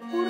Woo!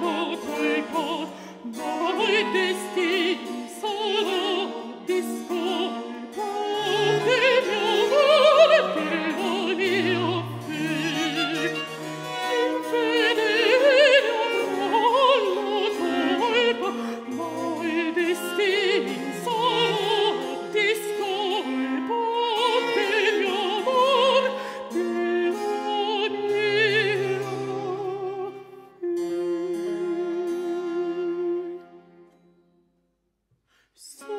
Lord, Stop.